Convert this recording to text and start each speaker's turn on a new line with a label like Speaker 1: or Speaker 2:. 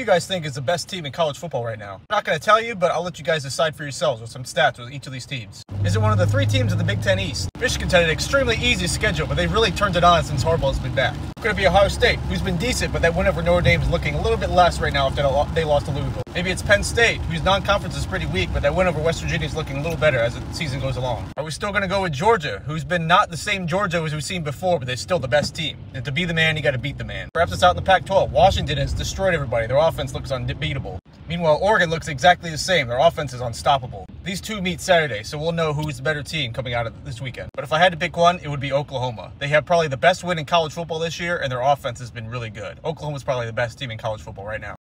Speaker 1: you guys think is the best team in college football right now? I'm not going to tell you, but I'll let you guys decide for yourselves with some stats with each of these teams. Is it one of the three teams in the Big Ten East? Michigan's had an extremely easy schedule, but they've really turned it on since Harbaugh's been back. Could it be Ohio State, who's been decent, but that win over Notre Dame is looking a little bit less right now after they lost to Louisville? Maybe it's Penn State, whose non-conference is pretty weak, but that win over West Virginia is looking a little better as the season goes along. Are we still going to go with Georgia, who's been not the same Georgia as we've seen before, but they're still the best team? And to be the man, you got to beat the man. Perhaps it's out in the Pac-12. Washington has destroyed everybody. Their offense looks unbeatable. Meanwhile, Oregon looks exactly the same. Their offense is unstoppable. These two meet Saturday, so we'll know who's the better team coming out of this weekend. But if I had to pick one, it would be Oklahoma. They have probably the best win in college football this year, and their offense has been really good. Oklahoma's probably the best team in college football right now.